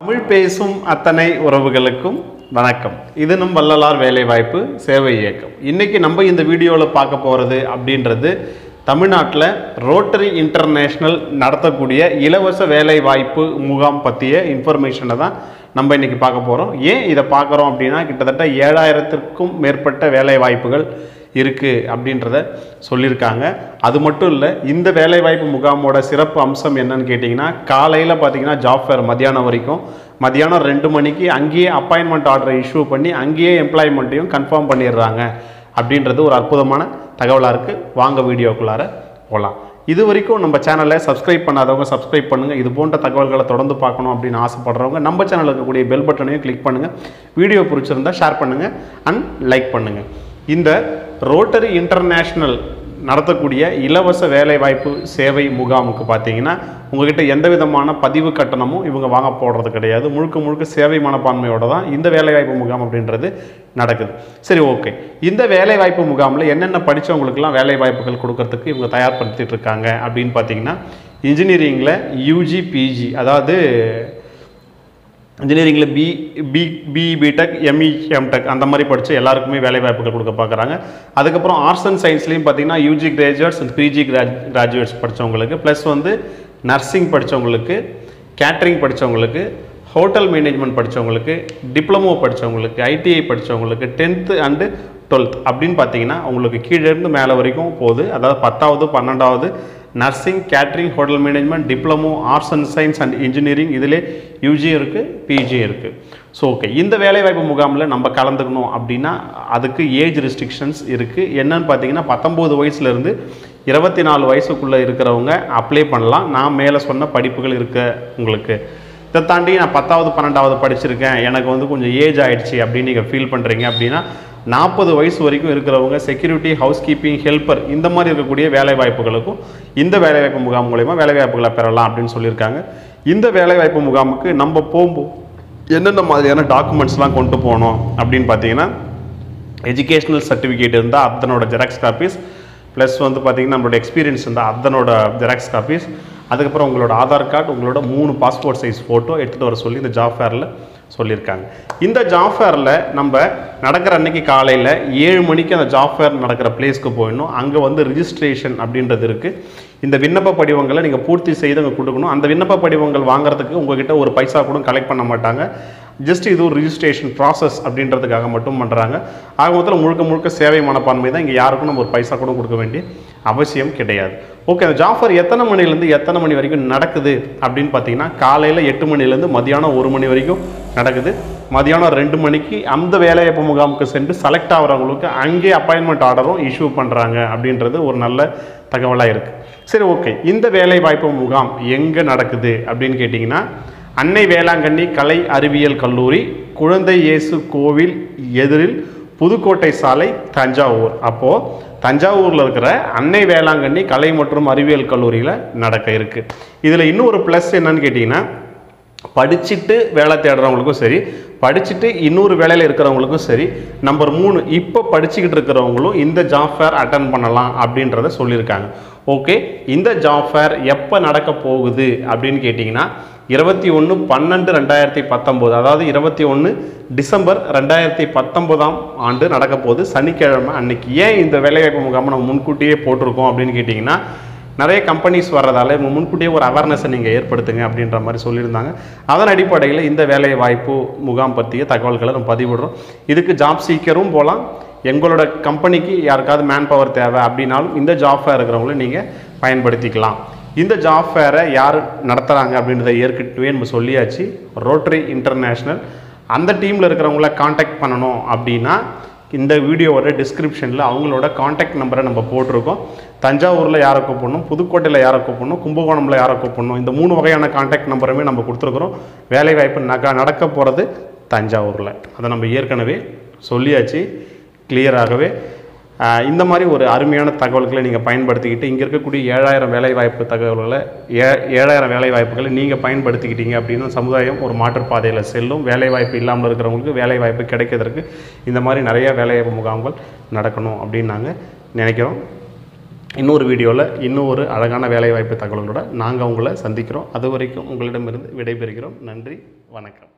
தமிழ் பேசும் அத்தனை உறவுகளுக்கும் வணக்கம். இது நம் வள்ளலார் வேலைவாய்ப்பு சேவை இயக்கம். இன்றைக்கி நம்ம இந்த வீடியோவில் பார்க்க போகிறது அப்படின்றது தமிழ்நாட்டில் ரோட்டரி இன்டர்நேஷ்னல் நடத்தக்கூடிய இலவச வேலைவாய்ப்பு முகாம் பற்றிய இன்ஃபர்மேஷனை தான் நம்ம இன்றைக்கி பார்க்க போகிறோம் ஏன் இதை பார்க்குறோம் அப்படின்னா கிட்டத்தட்ட ஏழாயிரத்திற்கும் மேற்பட்ட வேலைவாய்ப்புகள் இருக்குது அப்படின்றத சொல்லியிருக்காங்க. அது மட்டும் இல்லை இந்த வேலைவாய்ப்பு முகாமோட சிறப்பு அம்சம் என்னன்னு கேட்டிங்கன்னா காலையில் பார்த்தீங்கன்னா ஜாப் ஃபேர் மத்தியானம் வரைக்கும். மத்தியானம் ரெண்டு மணிக்கு அங்கேயே அப்பாயின்மெண்ட் ஆர்டரை இஷ்யூ பண்ணி அங்கேயே எம்ப்ளாய்மெண்ட்டையும் கன்ஃபார்ம் பண்ணிடுறாங்க அப்படின்றது ஒரு அற்புதமான தகவலாக இருக்குது வாங்க வீடியோக்குள்ளார போகலாம் இது வரைக்கும் நம்ம சேனலை சப்ஸ்கிரைப் பண்ணாதவங்க சப்ஸ்கிரைப் பண்ணுங்கள் இது போன்ற தகவல்களை தொடர்ந்து பார்க்கணும் அப்படின்னு ஆசைப்படுறவங்க நம்ம சேனலில் இருக்கக்கூடிய பெல் பட்டனையும் கிளிக் பண்ணுங்கள் வீடியோ பிடிச்சிருந்தா ஷேர் பண்ணுங்கள் அண்ட் லைக் பண்ணுங்கள் இந்த ரோட்டரி இன்டர்நேஷ்னல் நடத்தக்கூடிய இலவச வேலைவாய்ப்பு சேவை முகாமுக்கு பார்த்தீங்கன்னா உங்ககிட்ட எந்த விதமான பதிவு கட்டணமும் இவங்க வாங்க போடுறது கிடையாது. முழுக்க முழுக்க சேவை மனப்பான்மையோட தான் இந்த வேலைவாய்ப்பு முகாம் அப்படின்றது நடக்குது. சரி ஓகே. இந்த வேலைவாய்ப்பு முகாமில் என்னென்ன படித்தவங்களுக்கெல்லாம் வேலைவாய்ப்புகள் கொடுக்கறதுக்கு இவங்க தயார்படுத்திகிட்டு இருக்காங்க அப்படின்னு பார்த்தீங்கன்னா இன்ஜினியரிங்கில் யூஜி பிஜி அதாவது இன்ஜினியரிங்கில் B B B B Tech ME M Tech அந்த மாதிரி படித்து எல்லாருக்குமே வேலை வாய்ப்புகள் கொடுக்க பார்க்குறாங்க. அதுக்கப்புறம் ஆர்ட்ஸ் அண்ட் சயின்ஸ்லேயும் பார்த்தீங்கன்னா UG graduates and PG grad graduates படித்தவங்களுக்கு plus வந்து நர்சிங் படித்தவங்களுக்கு கேட்ரிங் படித்தவங்களுக்கு ஹோட்டல் மேனேஜ்மெண்ட் படித்தவங்களுக்கு டிப்ளமோ படித்தவங்களுக்கு ஐடிஐ படித்தவங்களுக்கு டென்த்து அண்டு டுவெல்த் அப்படின்னு பார்த்தீங்கன்னா உங்களுக்கு கீழேருந்து மேலே வரைக்கும் போகுது. அதாவது பத்தாவது பன்னெண்டாவது nursing catering hotel management diploma arts and science and engineering இதிலே யூஜி இருக்குது பிஜி இருக்குது ஸோ ஓகே இந்த வேலைவாய்ப்பு முகாமில் நம்ம கலந்துக்கணும் அப்படின்னா அதுக்கு ஏஜ் ரெஸ்ட்ரிக்ஷன்ஸ் இருக்குது என்னன்னு பார்த்தீங்கன்னா பத்தொம்போது வயசுலேருந்து இருபத்தி நாலு வயசுக்குள்ளே இருக்கிறவங்க அப்ளை பண்ணலாம். நான் மேலே சொன்ன படிப்புகள் இருக்க உங்களுக்கு. இதை தாண்டி நான் பத்தாவது பன்னெண்டாவது படிச்சிருக்கேன். எனக்கு வந்து கொஞ்சம் ஏஜ் ஆகிடுச்சி அப்படின்னு நீங்கள் ஃபீல் பண்ணுறீங்க அப்படின்னா நாற்பது வயசு வரைக்கும் இருக்கிறவங்க செக்யூரிட்டி ஹவுஸ் கீப்பிங் ஹெல்ப்பர் இந்த மாதிரி இருக்கக்கூடிய வேலை வாய்ப்புகளுக்கும் இந்த வேலைவாய்ப்பு முகாம் மூலயமா வேலைவாய்ப்புகளை பெறலாம் அப்படின்னு சொல்லியிருக்காங்க. இந்த வேலைவாய்ப்பு முகாமுக்கு நம்ம போகும்போது என்னென்ன மாதிரியான டாக்குமெண்ட்ஸ்லாம் கொண்டு போகணும் அப்படின்னு பார்த்தீங்கன்னா எஜுகேஷ்னல் சர்டிஃபிகேட் இருந்தால் அதனோட ஜெராக்ஸ் காப்பீஸ் ப்ளஸ் வந்து பார்த்திங்கன்னா நம்மளோட எக்ஸ்பீரியன்ஸ் இருந்தால் அதனோட ஜெராக்ஸ் காப்பீஸ் அதுக்கப்புறம் உங்களோட ஆதார் கார்டு உங்களோட மூணு பாஸ்போர்ட் சைஸ் ஃபோட்டோ எடுத்துகிட்டு வர சொல்லி இந்த ஜாப் ஃபேரில் சொல்லியிருக்காங்க. இந்த ஜாப் ஃபேரில் நம்ம நடக்கிற அன்னைக்கு காலையில் ஏழு மணிக்கு அந்த ஜாப் ஃபேர் நடக்கிற பிளேஸ்க்கு போயிடணும். அங்கே வந்து ரிஜிஸ்ட்ரேஷன் அப்படின்றது இருக்குது இந்த விண்ணப்ப படிவங்களை நீங்கள் பூர்த்தி செய்து அங்கே கொடுக்கணும். அந்த விண்ணப்ப படிவங்கள் வாங்குறதுக்கு உங்ககிட்ட ஒரு பைசா கூட கலெக்ட் பண்ண மாட்டாங்க. ஜஸ்ட் இது ஒரு ரிஜிஸ்ட்ரேஷன் ப்ராசஸ் அப்படின்றதுக்காக மட்டும் பண்ணுறாங்க ஆக மொத்தத்தில் முழுக்க முழுக்க சேவை மனப்பான்மை தான் இங்கே யாருக்கும் நம்ம ஒரு பைசா கூட கொடுக்க வேண்டிய அவசியம் கிடையாது. ஓகே அந்த ஜாஃபர் எத்தனை மணிலேருந்து எத்தனை மணி வரைக்கும் நடக்குது அப்படின்னு பார்த்தீங்கன்னா காலையில் எட்டு மணிலேருந்து மதியானம் ஒரு மணி வரைக்கும் நடக்குது. மதியானம் ரெண்டு மணிக்கு அந்த வேலைவாய்ப்பு முகாமுக்கு சென்று செலக்ட் ஆகிறவங்களுக்கு அங்கே அப்பாயின்மெண்ட் ஆர்டரும் இஷ்யூ பண்ணுறாங்க அப்படின்றது ஒரு நல்ல தகவலாக இருக்குது சரி ஓகே இந்த வேலைவாய்ப்பு முகாம் எங்கே நடக்குது அப்படின்னு கேட்டிங்கன்னா அன்னை வேளாங்கண்ணி கலை அறிவியல் கல்லூரி குழந்தை இயேசு கோவில் எதிரில் புதுக்கோட்டை சாலை தஞ்சாவூர். அப்போது தஞ்சாவூரில் இருக்கிற அன்னை வேளாங்கண்ணி கலை மற்றும் அறிவியல் கல்லூரியில் நடக்க இருக்குது இதில் இன்னொரு ப்ளஸ் என்னன்னு கேட்டிங்கன்னா படிச்சுட்டு வேலை தேடுறவங்களுக்கும் சரி படிச்சுட்டு இன்னொரு வேலையில் இருக்கிறவங்களுக்கும் சரி நம்பர் மூணு இப்போ படிச்சுக்கிட்டு இருக்கிறவங்களும் இந்த ஜாப் ஃபேர் அட்டன் பண்ணலாம் அப்படின்றத சொல்லியிருக்காங்க. ஓகே இந்த ஜாப் ஃபேர் எப்போ நடக்க போகுது அப்படின்னு கேட்டிங்கன்னா இருபத்தி ஒன்று பன்னெண்டு ரெண்டாயிரத்தி பத்தொம்போது. அதாவது இருபத்தி ஒன்று டிசம்பர் ரெண்டாயிரத்தி பத்தொம்போதாம் ஆண்டு நடக்க போகுது. சனிக்கிழமை அன்னைக்கு. ஏன் இந்த வேலைவாய்ப்பு முகாமை நம்ம முன்கூட்டியே போட்டிருக்கோம் அப்படின்னு கேட்டிங்கன்னா நிறைய கம்பெனிஸ் வர்றதால இவங்க முன்கூட்டியே ஒரு அவேர்னஸை நீங்கள் ஏற்படுத்துங்க அப்படின்ற மாதிரி சொல்லியிருந்தாங்க. அதன் அடிப்படையில் இந்த வேலை வாய்ப்பு முகாம் பற்றிய தகவல்களை நம்ம பதிவிடுறோம். இதுக்கு ஜாப் சீக்கரும் போகலாம். எங்களோட கம்பெனிக்கு யாருக்காவது மேன் பவர் தேவை அப்படின்னாலும் இந்த ஜாப் ஃபேர் நீங்கள் பயன்படுத்திக்கலாம். இந்த ஜாப் ஃபேரை யார் நடத்துகிறாங்க அப்படின்றத ஏற்கனவே நம்ம சொல்லியாச்சு. ரோட்டரி இன்டர்நேஷ்னல் அந்த டீமில் இருக்கிறவங்கள காண்டாக்ட் பண்ணணும் அப்படின்னா இந்த வீடியோவோட டிஸ்கிரிப்ஷனில் அவங்களோட காண்டாக்ட் நம்பரை நம்ம போட்டிருக்கோம். தஞ்சாவூரில் யாரை கூப்பிடணும் புதுக்கோட்டையில் யாரை கூப்பிடணும் கும்பகோணமில் யாரை கூப்பிடணும் இந்த மூணு வகையான காண்டாக்ட் நம்பருமே நம்ம கொடுத்துருக்குறோம். வேலைவாய்ப்பு நக நடக்க போகிறது தஞ்சாவூரில். அதை நம்ம ஏற்கனவே சொல்லியாச்சு. கிளியராகவே இந்த மாதிரி ஒரு அருமையான தகவல்களை நீங்கள் பயன்படுத்திக்கிட்டு இங்கே இருக்கக்கூடிய ஏழாயிரம் வேலைவாய்ப்பு தகவல்களை ஏ ஏழாயிரம் வேலைவாய்ப்புகளை நீங்கள் பயன்படுத்திக்கிட்டீங்க அப்படின்னா சமுதாயம் ஒரு மாற்றுப்பாதையில் செல்லும். வேலைவாய்ப்பு இல்லாமல் இருக்கிறவங்களுக்கு வேலைவாய்ப்பு கிடைக்கிறதுக்கு இந்த மாதிரி நிறைய வேலைவாய்ப்பு முகாம்கள் நடக்கணும் அப்படின்னு நாங்கள் நினைக்கிறோம். இன்னொரு வீடியோவில் இன்னும் ஒரு அழகான வேலைவாய்ப்பு தகவல்களோட நாங்கள் உங்களை சந்திக்கிறோம். அது வரைக்கும் உங்களிடமிருந்து விடைபெறுகிறோம். நன்றி வணக்கம்.